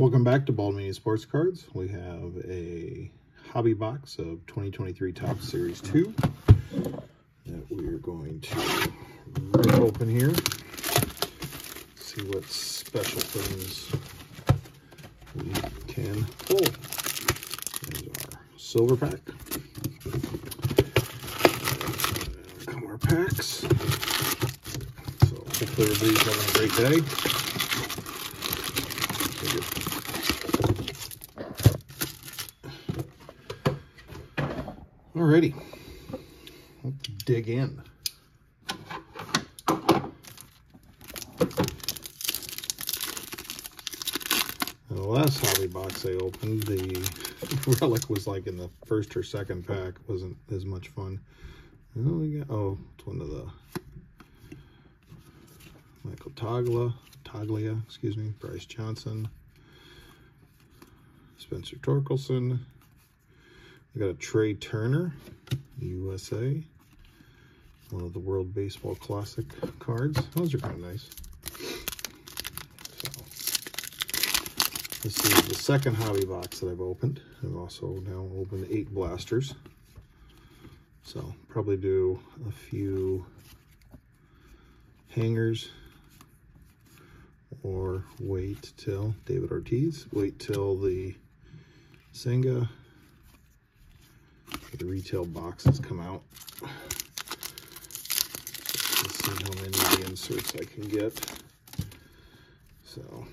Welcome back to Bald Meanies Sports Cards. We have a hobby box of 2023 Topps Series 2 that we are going to rip open here. See what special things we can pull. There's our silver pack. Uh, Come our packs. So hopefully everybody's having a great day. Alrighty, let's dig in. the last hobby box I opened, the relic was like in the first or second pack. wasn't as much fun. Got, oh, it's one of the Michael Toglia, Toglia, excuse me, Bryce Johnson, Spencer Torkelson, we got a Trea Turner, USA. One of the World Baseball Classic cards. Those are kind of nice. This is the second hobby box that I've opened. I've also now opened eight blasters. So probably do a few hangers or wait till David Ortiz, wait till the Senga the retail boxes come out. Let's see how many of the inserts I can get. So.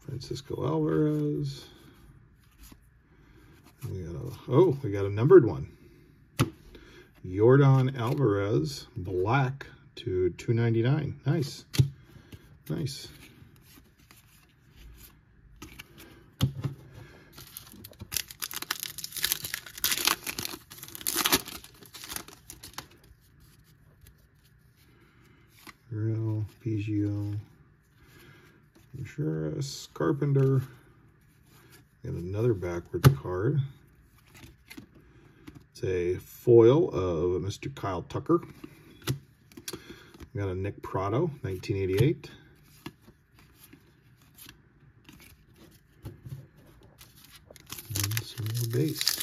Francisco Alvarez. We got a, oh, we got a numbered one. Yordan Alvarez, black to 299. Nice. Nice. Juris, Carpenter, and another backwards card. It's a foil of Mr. Kyle Tucker. We got a Nick Pratto, 1988. And some base.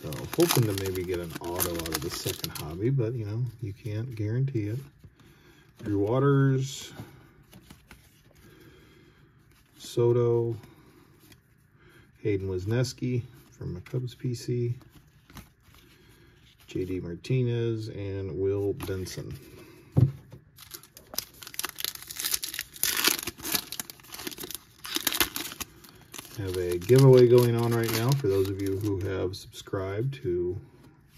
So hoping to maybe get an auto out of the second hobby, but you know, you can't guarantee it. Drew Waters, Soto, Hayden Wesneski from the Cubs PC, JD Martinez, and Will Benson. have a giveaway going on right now for those of you who have subscribed to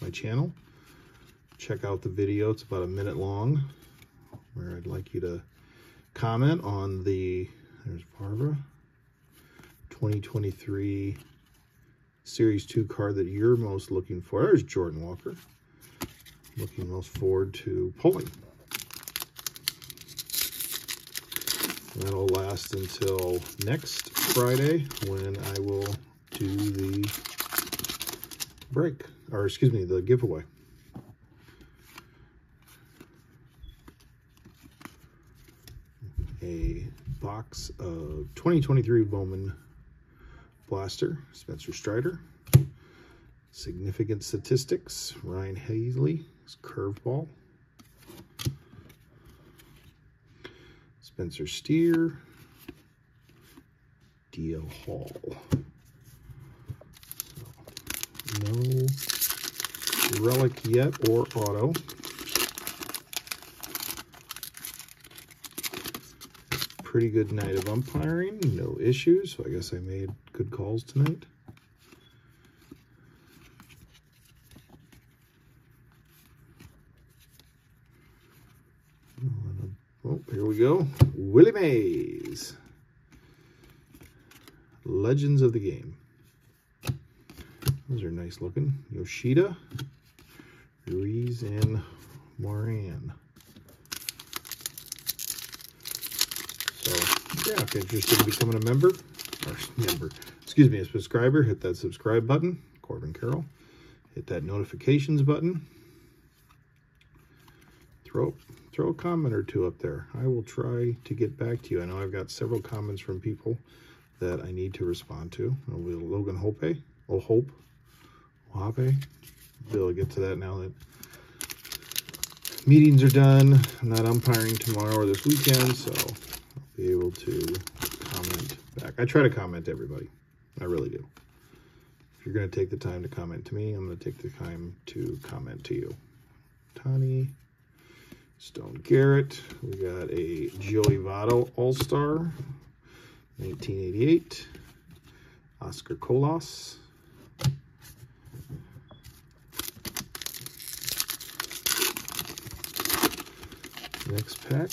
my channel. Check out the video. It's about a minute long where I'd like you to comment on the, there's Barbara, 2023 Series 2 card that you're most looking for. There's Jordan Walker. Looking most forward to pulling. That'll last until next Friday when I will do the break, or excuse me, the giveaway. A box of 2023 Bowman Blaster, Spencer Strider. Significant Statistics, Ryan Helsley, Curveball. Spencer Steer, DL Hall. So, no relic yet or auto. Pretty good night of umpiring, no issues. So I guess I made good calls tonight. Oh, here we go. Willie Mays. Legends of the Game. Those are nice looking. Yoshida, Ruiz, and Moran. So, yeah, if you're interested in becoming a member, or member, excuse me, a subscriber, hit that subscribe button, Corbin Carroll. Hit that notifications button. throw throw a comment or two up there. I will try to get back to you. I know I've got several comments from people that I need to respond to. Logan Hope, oh Hope, able to get to that now that meetings are done. I'm not umpiring tomorrow or this weekend, so be able to comment back. I try to comment to everybody. I really do. If you're going to take the time to comment to me, I'm going to take the time to comment to you. Tani, Stone Garrett. We got a Joey Votto All-Star, 1988. Oscar Colas. Next pack.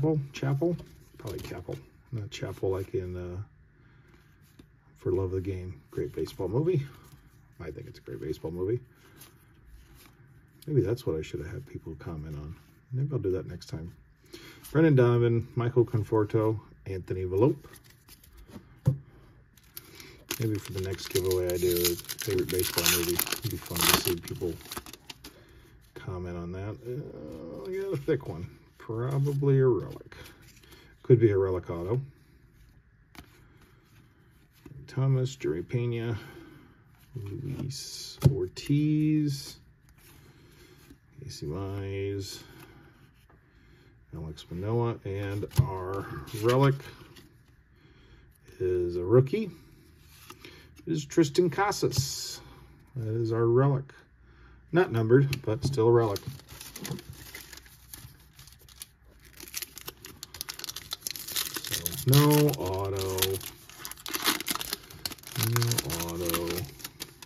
Capel, Chapel, probably Chapel, not Chapel like in uh, For Love of the Game. Great baseball movie. I think it's a great baseball movie. Maybe that's what I should have had people comment on. Maybe I'll do that next time. Brendan Donovan, Michael Conforto, Anthony Volpe. Maybe for the next giveaway I do, favorite baseball movie. It'd be fun to see people comment on that. Uh, yeah, a thick one. Probably a relic. Could be a relic auto. Thomas, Jerry Pena, Luis Ortiz, Casey Mize, Alek Manoah, and our relic is a rookie. It is Triston Casas. That is our relic. Not numbered, but still a relic. So, no auto. No auto.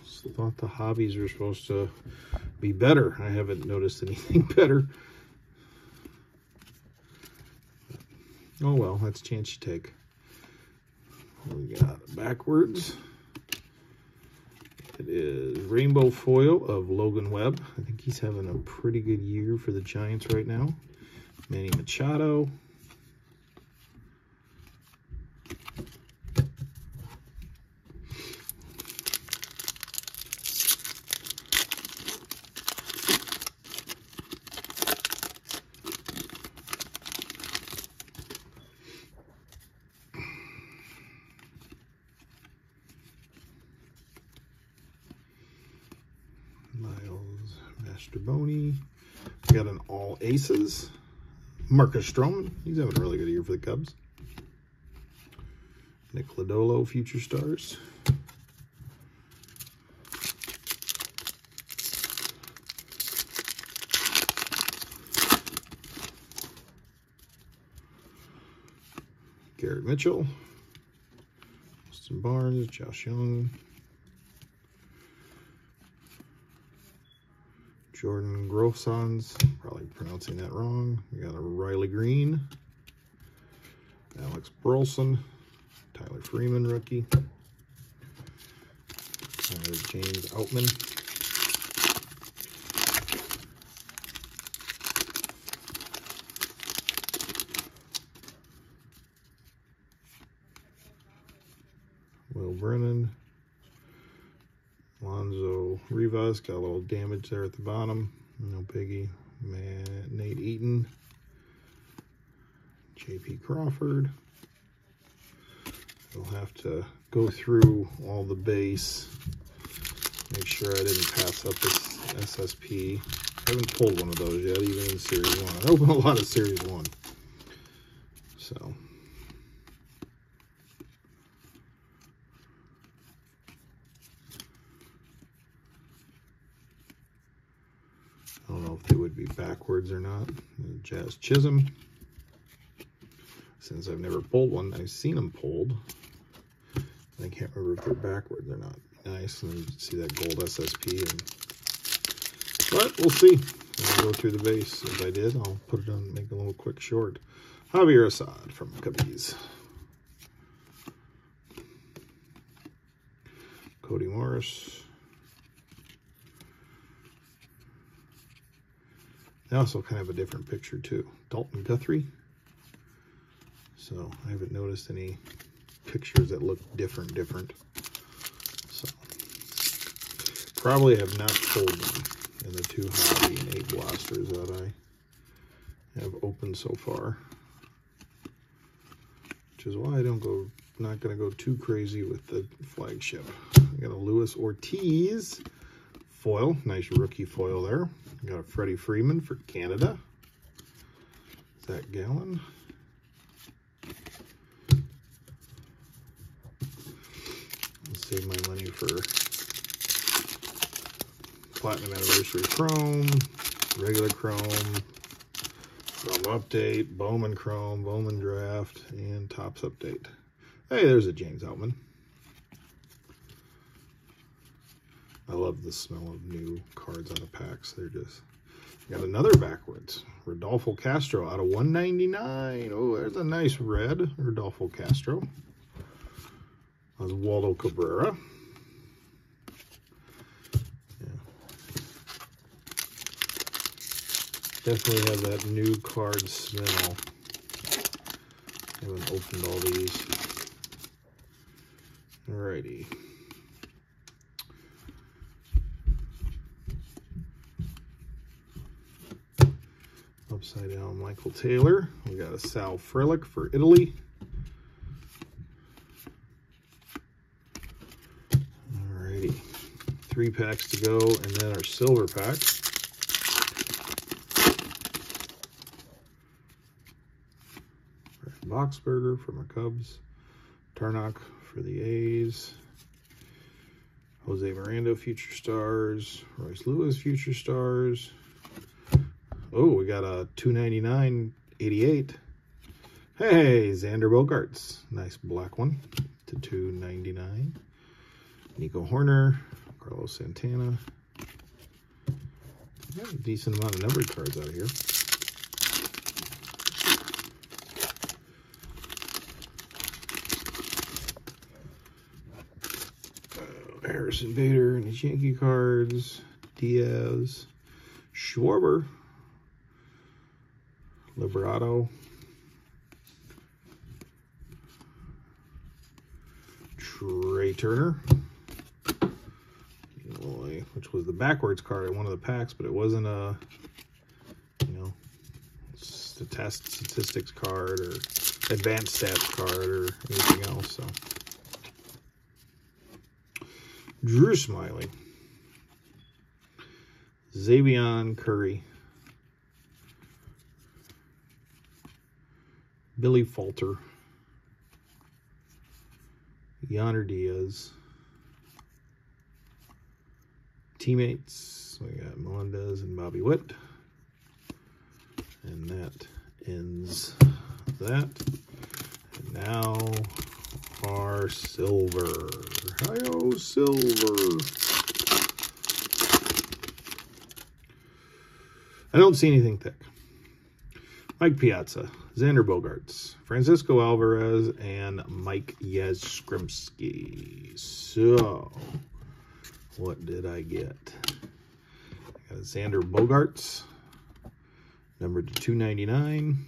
So thought the hobbies were supposed to be better. I haven't noticed anything better. Oh well, that's a chance you take. We got backwards. It is Rainbow Foil of Logan Webb. I think he's having a pretty good year for the Giants right now. Manny Machado. Boney. We got an all aces. Marcus Stroman. He's having a really good year for the Cubs. Nick Lodolo, Future Stars. Garrett Mitchell. Austin Barnes, Josh Jung. Jordan Groshans, probably pronouncing that wrong. We got a Riley Greene, Alec Burleson, Tyler Freeman rookie, There's James Outman. Rivas got a little damage there at the bottom. No biggie. Man, Nate Eaton. JP Crawford. We'll have to go through all the base. Make sure I didn't pass up this SSP. I haven't pulled one of those yet, even in Series 1. I opened a lot of Series 1. So, I don't know if they be backwards or not. Jazz Chisholm. Since I've never pulled one, I've seen them pulled. I can't remember if they're backwards or not. Nice, and you see that gold SSP. And, but we'll see. I'll go through the base. If I did, I'll put it on, make a little quick short. Javier Assad from Cubbies. Cody Morris. They also kind of have a different picture too. Dalton Guthrie. So I haven't noticed any pictures that look different, different. So probably have not pulled them in the two hobby and eight blasters that I have opened so far. Which is why I don't go, not going to go too crazy with the flagship. I got a Luis Ortiz foil, nice rookie foil there. Got a Freddie Freeman for Canada. Zach Gallen. I'll save my money for Platinum Anniversary Chrome, regular Chrome, Chrome Update, Bowman Chrome, Bowman Draft, and Topps Update. Hey, there's a James Outman. Love the smell of new cards out of packs. They're just got another backwards. Rodolfo Castro out of 199. Oh, there's a nice red Rodolfo Castro. Oswaldo Cabrera. Definitely have that new card smell. Haven't opened all these. Alrighty. Upside down Michael Taylor. We got a Sal Frelick for Italy. Alrighty. Three packs to go, and then our silver pack. Boxberger for my Cubs. Tarnok for the A's. Jose Miranda, Future Stars. Royce Lewis, Future Stars. Oh, we got a 299 88. Hey, Xander Bogaerts. Nice black one to 299. Nico Hoerner, Carlos Santana. Got a decent amount of numbered cards out of here. Uh, Harrison Bader and his Yankee cards. Diaz. Schwarber. Liberato. Trea Turner. Which was the backwards card in one of the packs, but it wasn't a, you know, test statistics card or advanced stats card or anything else. So, Drew Smyly, Xzavion Curry, Bailey Falter, Yainer Diaz, teammates, we got Melendez and Bobby Witt, and that ends that. And now our silver. Hi-oh, silver. I don't see anything thick. Mike Piazza, Xander Bogaerts, Francisco Alvarez, and Mike Yastrzemski. So, what did I get? I got Xander Bogaerts, numbered to 299.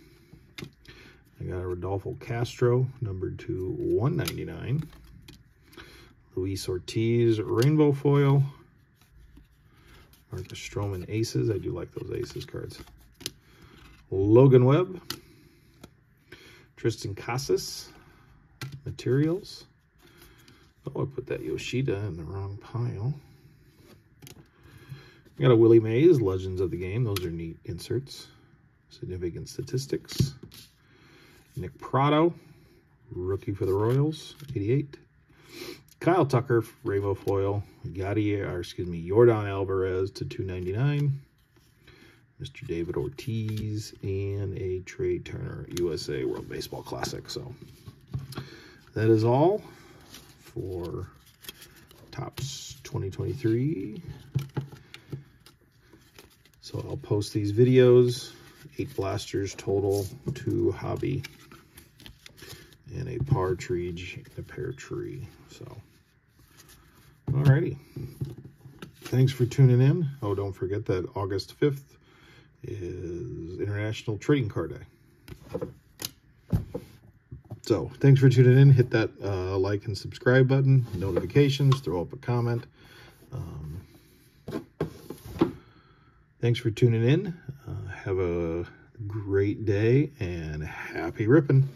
I got a Rodolfo Castro, numbered to 199. Luis Ortiz, Rainbow Foil. Marcus Stroman Aces. I do like those Aces cards. Logan Webb, Triston Casas, Materials. Oh, I put that Yoshida in the wrong pile. We got a Willie Mays, Legends of the Game. Those are neat inserts. Significant Statistics. Nick Pratto, rookie for the Royals, 88. Kyle Tucker, Rainbow Foil. Gadier, or excuse me, Yordan Alvarez to 299. Mr. David Ortiz, and a Trea Turner USA World Baseball Classic. So that is all for Topps 2023. So I'll post these videos, eight blasters total, two hobby, and a partridge and a pear tree. So, alrighty. Thanks for tuning in. Oh, don't forget that August 5th is International Trading Card Day. So, thanks for tuning in. Hit that uh, like and subscribe button, notifications, throw up a comment. Um, Thanks for tuning in. Uh, have a great day and happy ripping.